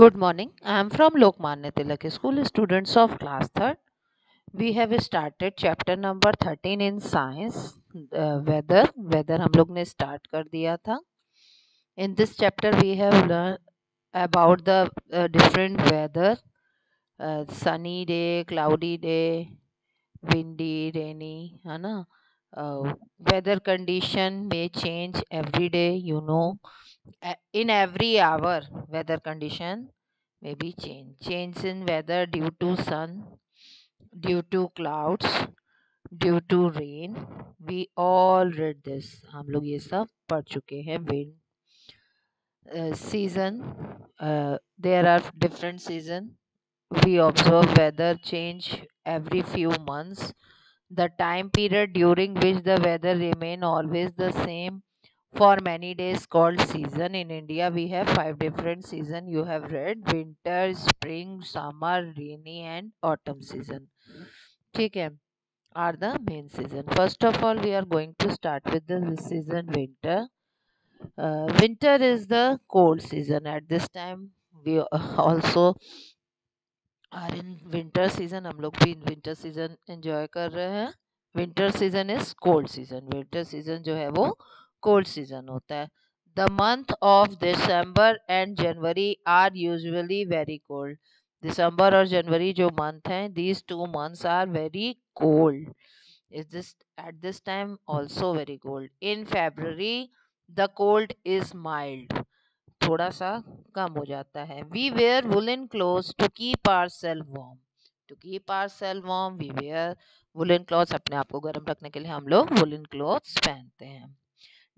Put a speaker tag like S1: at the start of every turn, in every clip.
S1: Good morning. I am from Lokmanya Tilak School, students of class 3rd. We have started chapter number 13 in science, uh, weather. Weather हम लोग ने start कर दिया था. In this chapter we have learned about the uh, different weather, uh, sunny day, cloudy day, windy, rainy, है ना? Uh, weather condition may change every day, you know. A- in every hour weather condition may be change change in weather due to sun due to clouds due to rain we all read this हम लोग ये सब पढ़ चुके हैं wind uh, season uh, there are different season we observe weather change every few months the time period during which the weather remain always the same for many days called season in india we have five different season you have read winter spring summer rainy and autumn season ठीक है are the main season first of all we are going to start with the season winter uh, winter is the cold season at this time we also are in winter season हम लोग भी winter season enjoy कर रहे हैं winter season is cold season winter season जो है वो cold season होता है। The month of December and January are usually very cold दिसंबर और जनवरी जो मंथ हैं these two months are very cold is this at this time also very cold in February the cold is mild थोड़ा सा कम हो जाता है। We wear woollen cloth to keep our self warm to keep our self warm we wear woollen clothes अपने आप को गर्म रखने के लिए हम लोग वुल इन क्लोथ्स पहनते हैं।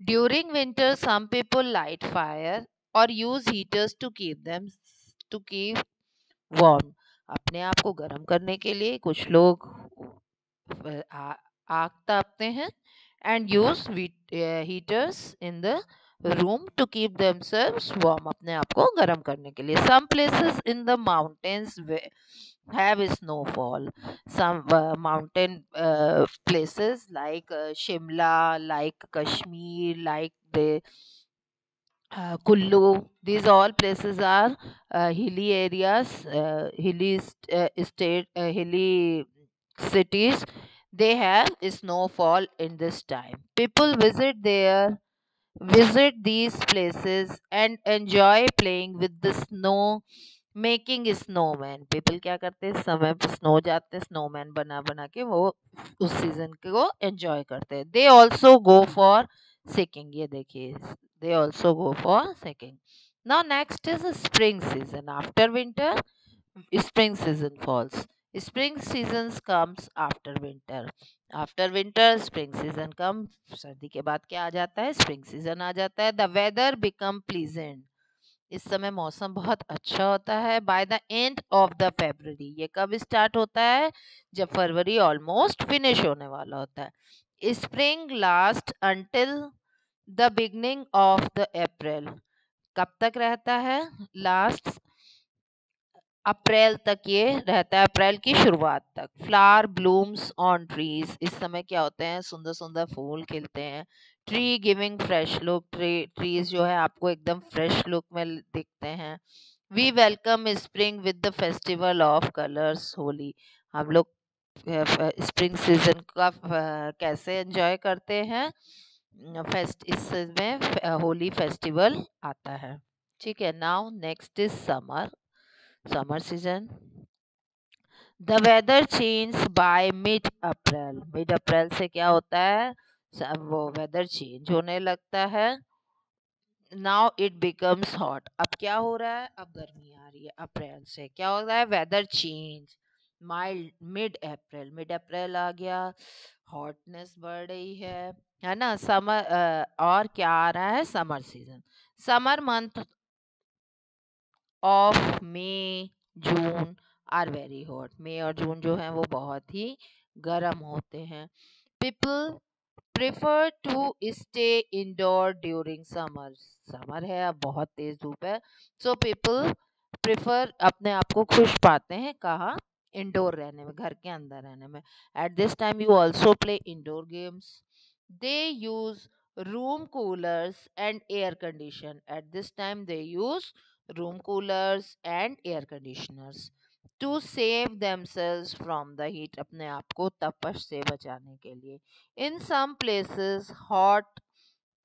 S1: During winter some people light fire और use heaters to keep them to keep warm अपने आप को गर्म करने के लिए कुछ लोग आ- आग तापते हैं and use heaters in the Room to keep themselves warm अपने आप को गर्म करने के लिए some places in the mountains have snowfall some uh, mountain uh, places like uh, shimla like kashmir like the uh, Kullu. These all places are uh, hilly areas, uh, hilly st- uh, state, uh, hilly cities. They have snowfall in this time. People visit there, Visit these places, and enjoy playing with the snow, making snowman. People क्या करते हैं समय पे snow जाते हैं snowman बना बना के वो उस सीज़न को एंजॉय करते हैं they also go for seeking ये देखिए also go for second now next is the spring season after winter spring season falls spring seasons comes after winter. After winter, spring season comes, सर्दी के बाद क्या आ जाता है? Spring season आ जाता है। The weather become pleasant. इस समय मौसम बहुत अच्छा होता है। By the end of the February ये कब स्टार्ट होता है? जब फरवरी ऑलमोस्ट फिनिश होने वाला होता है। Spring last until the beginning of the April कब तक रहता है? लास्ट अप्रैल तक ये रहता है, अप्रैल की शुरुआत तक। फ्लावर ब्लूम्स ऑन ट्रीज इस समय क्या होते हैं? सुंदर सुंदर फूल खिलते हैं। Tree giving fresh look tree trees जो है, आपको एकदम फ्रेश लुक में दिखते हैं। We welcome spring with the festival of colours Holi. हम लोग स्प्रिंग सीज़न का कैसे एंजॉय करते हैं? फेस्ट इसमें होली फेस्टिवल आता है। ठीक है now next is summer summer season the weather change by mid April mid April से क्या होता है? स- वो वेदर चेंज होने लगता है। नाउ इट बिकम्स हॉट अब क्या हो रहा है? अब गर्मी आ रही है अप्रैल से। क्या हो रहा है? Weather change mild mid April mid April आ गया। हॉटनेस बढ़ रही है। है ना? समर और क्या आ रहा है? Summer season summer month of May June are very hot. मे और जून जो है वो बहुत ही गर्म होते हैं। People prefer to stay indoor during summer. Summer है, अब बहुत तेज धूप है। सो पीपल प्रेफर अपने आप को खुश पाते हैं, कहा? इंडोर रहने में, घर के अंदर रहने में। At this time you also play indoor games they use room coolers and air condition at this time they use room coolers, and air conditioners to save themselves from the heat अपने आप को तपश से बचाने के लिए। In some places hot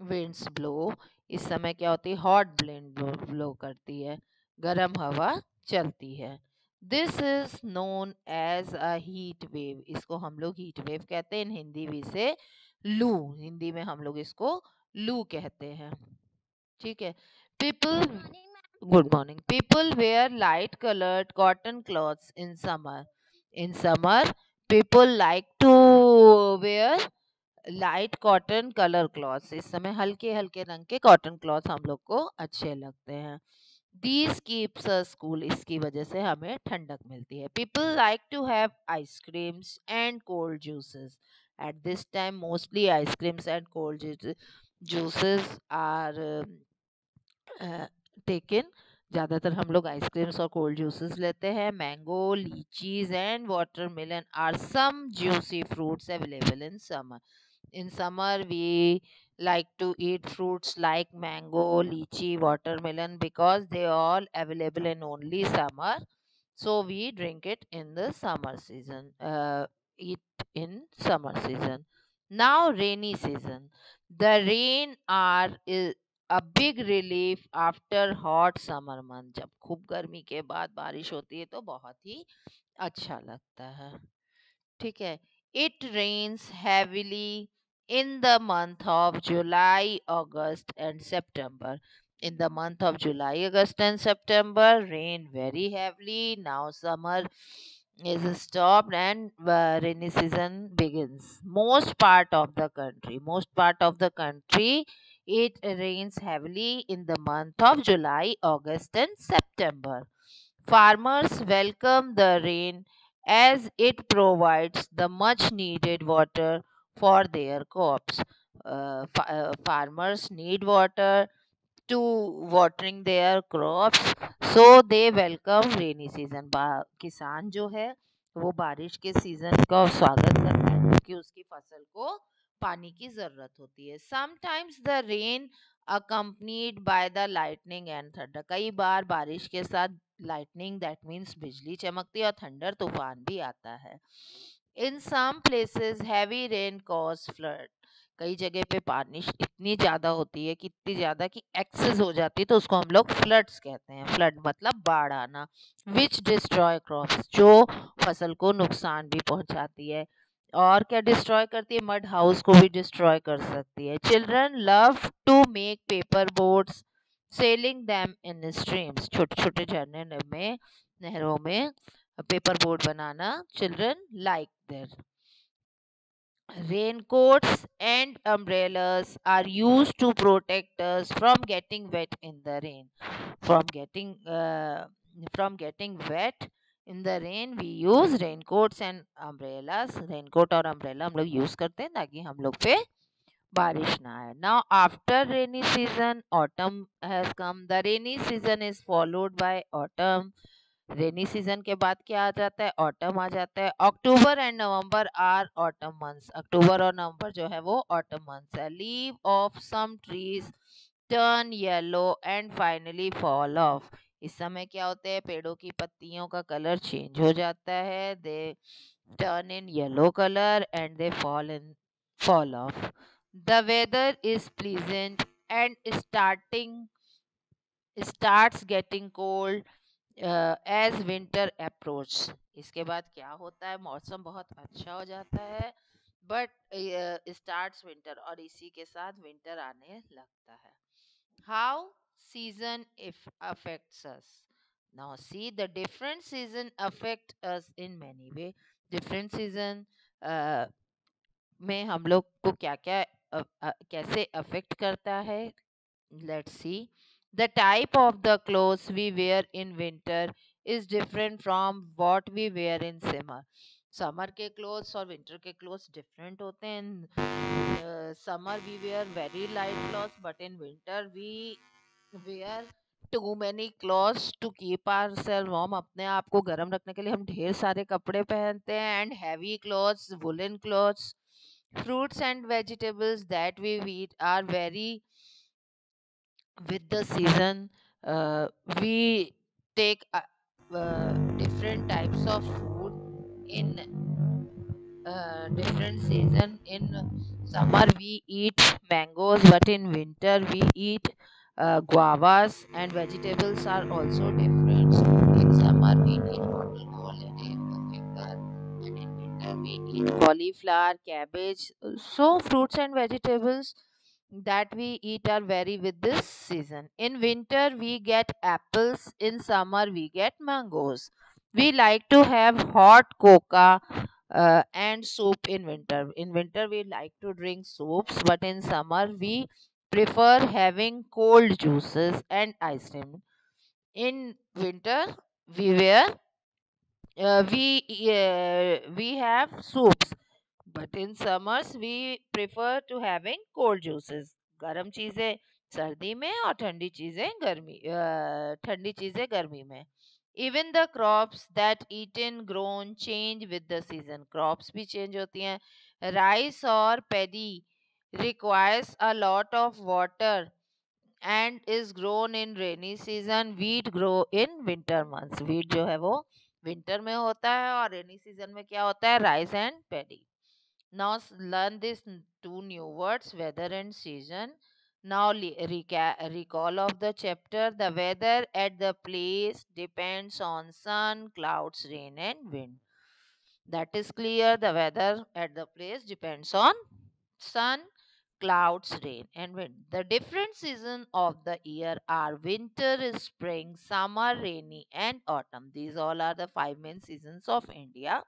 S1: winds blow. इस समय क्या होती है? हॉट ब्लेंड ब्लो करती है। गर्म हवा चलती है। This is known as a heat wave इसको हम लोग हीट वेव कहते हैं। हिंदी भी से लू हिंदी में हम लोग इसको लू कहते हैं। ठीक है? People good morning people wear light coloured cotton clothes in summer in summer people like to wear light cotton colour clothes इस समय हल्के हल्के रंग के कॉटन क्लॉथ हम लोग को अच्छे लगते हैं। दीज कीप्स स्कूल इसकी वजह से हमें ठंडक मिलती है। People like to have ice creams and cold juices at this time mostly ice creams and cold juices are taken ज़्यादातर हम लोग आइसक्रीम्स और कोल्ड जूसेस लेते हैं। Mango lychees and water watermelon are some juicy fruits available in summer in summer we like to eat fruits like mango lychee water watermelon because they all available in only summer so we drink it in the summer season eat in summer season now rainy season the rain are a big relief after hot summer month जब खूब गर्मी के बाद बारिश होती है तो बहुत ही अच्छा लगता है। ठीक है? It rains heavily in the month of July August and September in the month of July August and September rain very heavily now summer is stop and rainy season begin most part of the country most part of the country it rains heavily in the month of July, August, and September. Farmers welcome the rain as it provides the much needed water for their crops. Uh, uh, farmers need water to watering their crops so they welcome rainy season किसान जो है वो बारिश के season का स्वागत करता है क्योंकि उसकी फ़सल को पानी की ज़रूरत होती है। Sometimes the rain accompanied by the lightning and thunder कई बार बारिश के साथ लाइटनिंग दैट means बिजली चमकती और थंडर तूफ़ान भी आता है। In some places heavy rain cause flood कई जगह पे बारिश इतनी ज़्यादा होती है कि इतनी ज़्यादा कि एक्सेस हो जाती है तो उसको हम लोग फ्लड्स कहते हैं। फ्लड मतलब बाढ़ आना विच डिस्ट्रॉय क्रॉप्स जो फ़सल को नुकसान भी पहुंचाती है। और क्या डिस्ट्रॉय करती है? मड हाउस को भी डिस्ट्रॉय कर सकती है। Children love to make paper boats sailing them in streams छोटे छोटे झरने में नहरों में paper boat banana children like their Raincoats and umbrellas are used to protect us getting wet in the rain. From getting uh, from getting wet in the rain we use raincoats and umbrellas. Raincoat और umbrella हम लोग use करते हैं ताकि हम लोग पे बारिश ना आए। Now after rainy season autumn has come the rainy season is followed by autumn rainy season के बाद क्या आ जाता है? ऑटम आ जाता है। October and November are autumn months अक्टूबर और नवंबर जो है वो ऑटम मंथ्स है। Leave of some trees turn yellow and finally fall off इस समय क्या होते हैं, पेड़ों की पत्तियों का कलर चेंज हो जाता है। They turn in yellow colour and they fall in fall of the weather is pleasant and starting starts getting cold as winter approach इसके बाद क्या होता है, मौसम बहुत अच्छा हो जाता है बट स्टार्ट्स विंटर और इसी के साथ विंटर आने लगता है। How season if affects us now see the different season affect us in many way different season में हम लोग को क्या क्या uh, uh, कैसे अफेक्ट करता है? Let's see. The type of the clothes we wear in winter is different from what we wear in summer. Summer के क्लोथ्स और विंटर के क्लोथ्स डिफरेंट होते हैं. Summer we wear very light clothes but in winter we wear too many clothes to keep our self warm अपने आप को गर्म रखने के लिए हम ढेर सारे कपड़े पहनते हैं and heavy cloth woollen cloth fruits and vegetables that we eat are vary with the season we take different types of food in different season in summer we eat mangoes but in winter we eat uh, guavas and vegetables are also different. In summer we eat cucumber and in winter we eat cauliflower cabbage. So fruits and vegetables that we eat are vary with this season. In winter we get apples. In summer we get mangoes. We like to have hot coca uh, and soup in winter. In winter, we like to drink soups, but in summer, we prefer having cold juices and ice cream. In winter, we wear uh, we uh, we have soups, but in summers we prefer to having cold juices. गर्म चीज़ें सर्दी में और ठंडी चीज़ें गर्मी अ, ठंडी चीज़ें गर्मी में even the crops that eaten grown change with the season crops भी चेंज होती हैं राइस और पेडी requires a lot of water and is grown in rainy season wheat grow in winter months wheat जो है वो winter में होता है और rainy season में क्या होता है rice and paddy now s- learn this n- two new words weather and season now le- reca- recall of the chapter the weather at the place depends on sun clouds rain and wind that is clear the weather at the place depends on sun clouds rain and wind. The different seasons of the year are winter spring summer rainy and autumn. These all are the five main seasons of india.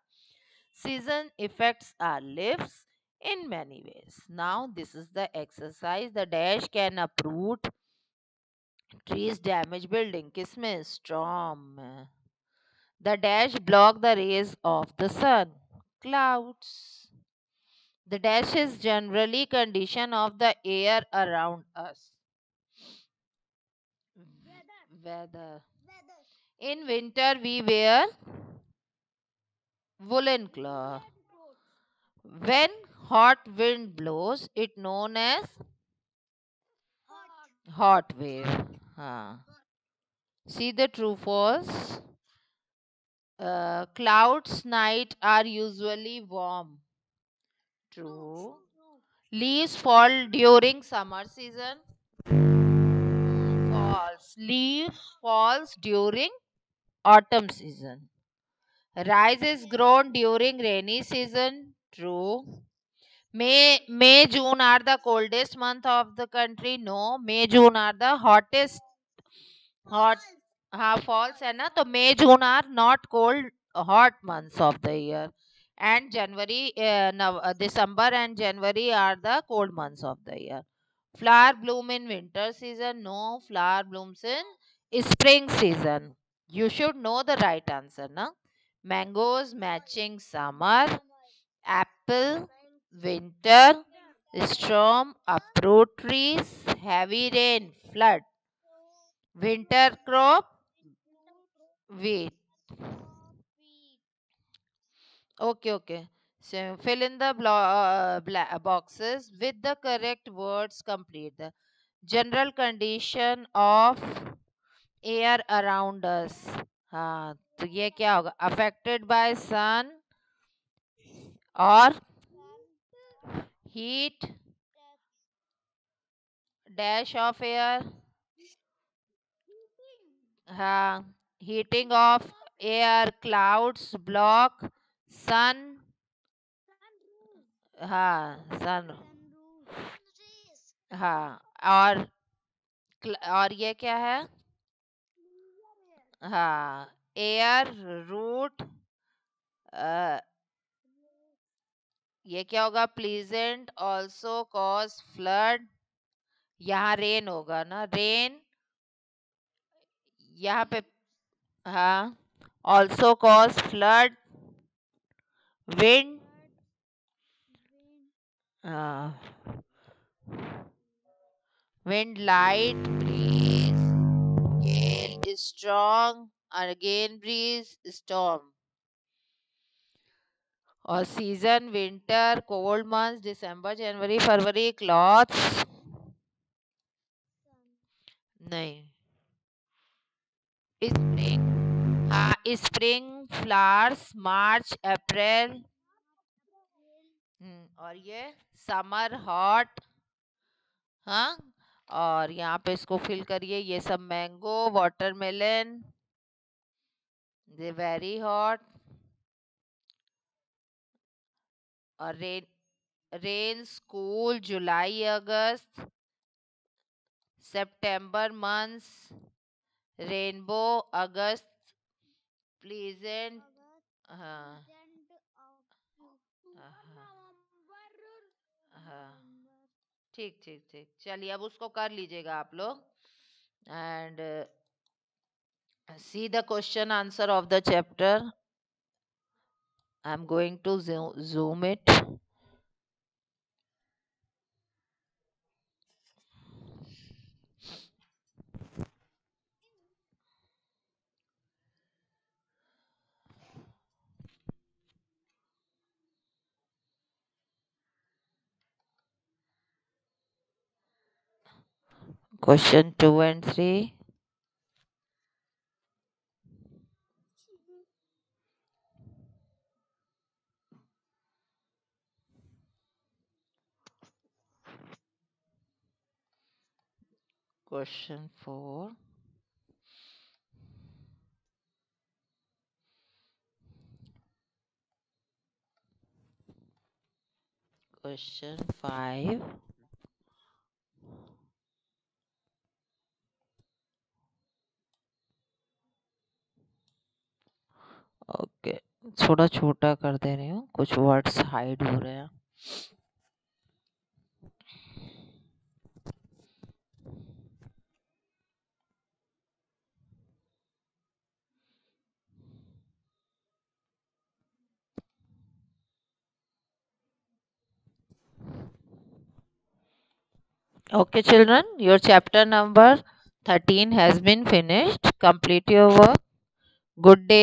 S1: Season effects are lives in many ways. Now this is the exercise. The dash can uproot trees damage building kismet storm. The dash block the rays of the sun. Clouds the dash is generally condition of the air around us. Weather. In winter we wear woolen cloth. When hot wind blows it known as hot wave. Huh. see the true false uh, clouds night are usually warm true leaves fall during summer season false leaves falls during autumn season rice is grown during rainy season true may may june are the coldest month of the country no may june are the hottest hot हाँ false है ना तो May June are not cold hot months and January, uh, now, uh, December and January are the cold months of the year. Flower bloom in winter season. No, flower blooms in spring season. You should know the right answer, na? Mangoes matching summer, apple winter, storm uproot trees, heavy rain flood, winter crop wheat. Okay, okay. So fill in the blo- uh, bla- boxes with the correct words. Complete the general condition of air around us. हाँ तो ये क्या होगा affected by sun or heat dash of air हाँ heating of air clouds block sun हाँ sun हाँ और और ये क्या है? हाँ एयर रूट ये क्या होगा? प्लीजेंट ऑल्सो कॉज फ्लड यहाँ रेन होगा ना? रेन यहाँ पे हाँ also cause flood विंड हाँ wind light breeze gale strong again breeze storm और सीजन विंटर कोल्ड मंथ्स दिसंबर जनवरी फरवरी क्लॉथ्स नहीं स्प्रिंग हाँ spring flowers March April और ये समर हॉट हाँ? और यहाँ पे इसको फिल करिए, ये सब mango watermelon they very hot और रेन रेन स्कूल जुलाई अगस्त सितंबर मंथ्स रेनबो अगस्त प्लीजेंट हाँ। हाँ। ठीक ठीक ठीक। चलिए अब उसको कर लीजिएगा आप लोग। And see the question answer of the chapter. I am going to zoom it Question 2 and 3. Question 4. Question 5. Okay. थोड़ा छोटा कर दे रही हूँ, कुछ वर्ड्स हाइड हो रहे हैं। Okay children your chapter number thirteen has been finished complete your work good day